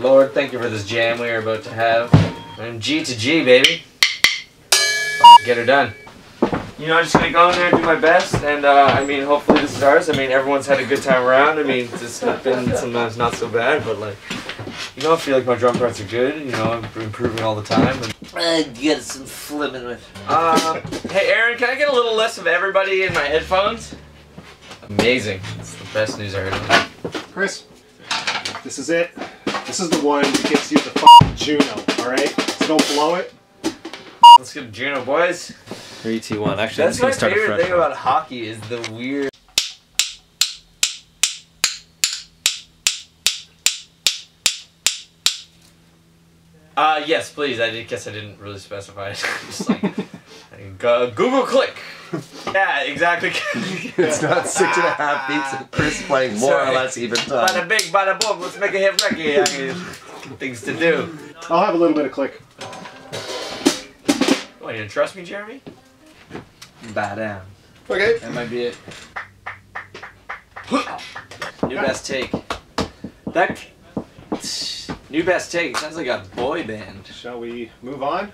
Lord, thank you for this jam we are about to have. I'm G to G, baby. Get her done. You know, I'm just gonna go in there and do my best, and uh, I mean, hopefully this is ours. I mean, everyone's had a good time around. I mean, it's been sometimes not so bad, but like, you know, I feel like my drum parts are good. You know, I'm improving all the time. And, uh, get some flipping with. Uh, hey, Aaron, can I get a little less of everybody in my headphones? Amazing. It's the best news I heard. Chris, this is it. This is the one that gets you the f- Juno, alright? So don't blow it. Let's get Juno, boys. Three, two, one. Actually, That's I'm my just gonna start a favorite fresh thing one. about hockey is the weird. Uh, yes, please. I did, guess I didn't really specify. Just like, I go, Google click. Yeah, exactly. It's not six and a half beats of Chris playing more Sorry. or less even time. Bada bing, bada boom. Let's make a hit record. I mean, things to do. I'll have a little bit of click. What, you don't trust me, Jeremy? Bow down. Okay. That might be it. New best take. That new best take sounds like a boy band. Shall we move on?